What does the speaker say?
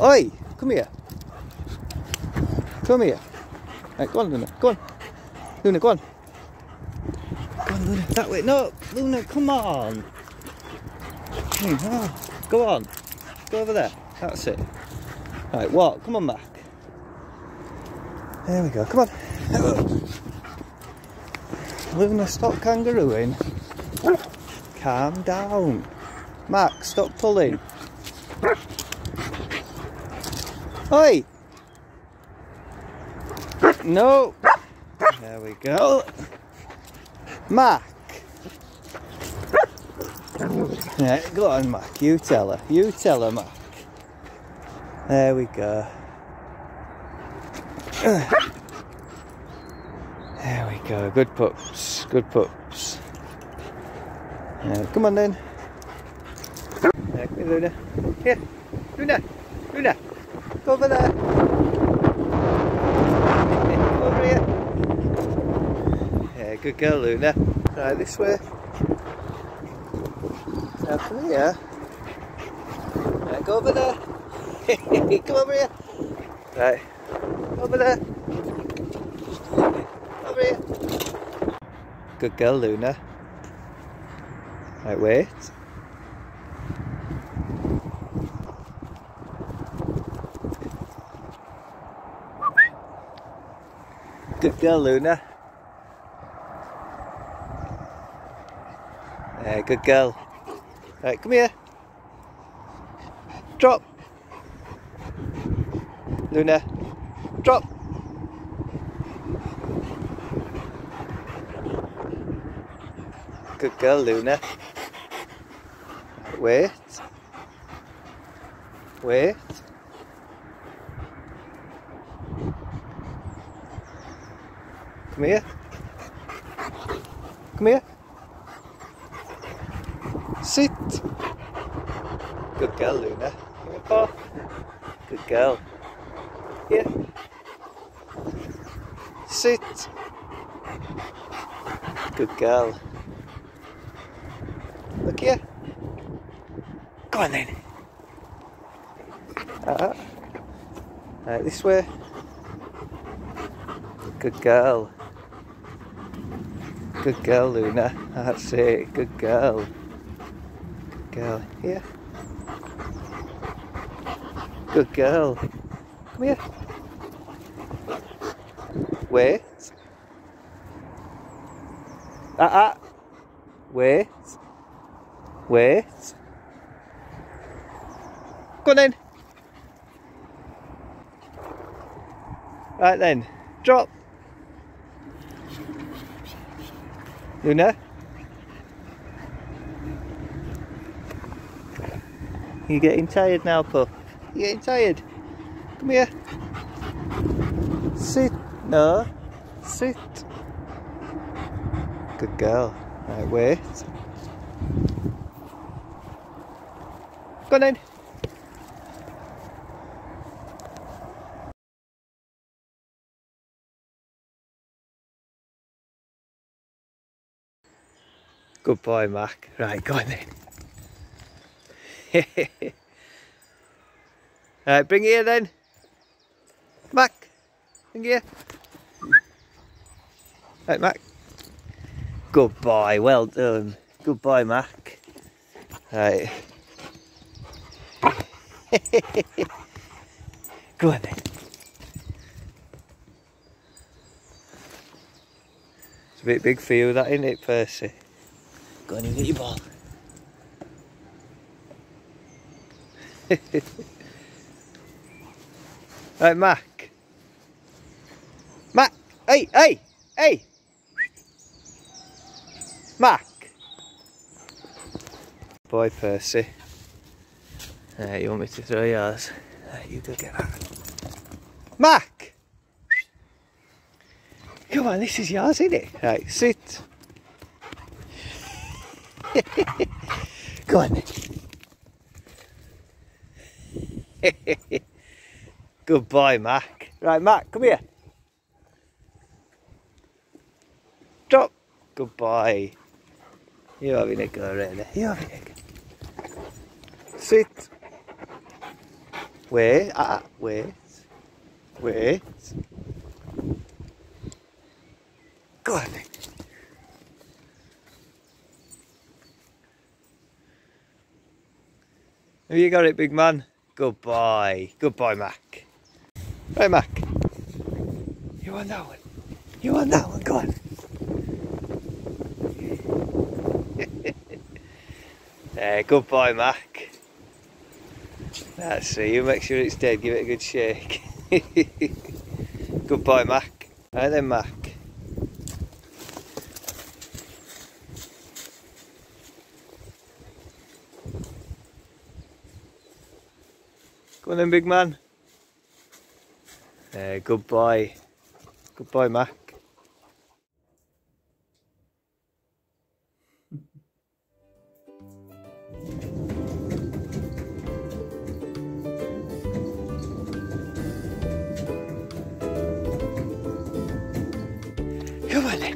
Oi, come here. Come here. Right, go on, Luna. Go on. Luna, go on. Go on, Luna. That way. No, Luna, come on. Oh, go on. Go over there. That's it. Right, walk. Come on back. There we go. Come on. Luna, stop kangarooing. Calm down. Max, stop pulling. Oi! No! There we go. Mac! Yeah, go on, Mac. You tell her. You tell her, Mac. There we go. There we go. Good pups. Good pups. Yeah, come on then. Yeah, Luna. Here. Luna. Luna. Go over there. Over here. Yeah, good girl, Luna. Right, this way. Now come here. Right, go over there. come over here. Right. Over there. Over here. Good girl, Luna. Right, wait. Good girl, Luna. Yeah, good girl. Right, come here. Drop. Luna. Drop. Good girl, Luna. Wait. Wait. Come here. Come here. Sit. Good girl, Luna. Give me a. Good girl. Here. Sit. Good girl. Look here. Go on then. Uh, right, this way. Good girl. Good girl, Luna. That's it. Good girl. Good girl. Here. Good girl. Come here. Wait. Ah, ah. Wait. Wait. Go on then. Right then. Drop. Luna? You getting tired now, pup? You getting tired? Come here. Sit. No. Sit. Good girl. Right, wait. Go on then. Good boy, Mac. Right, go on then. right, bring it here then. Mac, bring it here. Right, Mac. Good boy, well done. Good boy, Mac. Right. go on then. It's a bit big for you, that, isn't it, Percy? Go and get your ball. right, Mac. Mac, hey, hey, hey. Mac. Boy, Percy. Right, you want me to throw yours? Right, you go get that. Mac! Come on, this is yours, isn't it? Right, sit. Go on. Good boy, Mac. Right, Mac, come here. Drop. Good boy. You're having a go, really. You're having a go. Sit. Wait, ah, wait. Wait. Go on then. Have you got it, big man? Goodbye. Goodbye, Mac. Right, Mac. You want that one? You want that one? Go on. there, goodbye, Mac. That's it. You make sure it's dead. Give it a good shake. goodbye, Mac. Right then, Mac. Go on then, big man. Uh, goodbye. Goodbye, Mac. Come on then.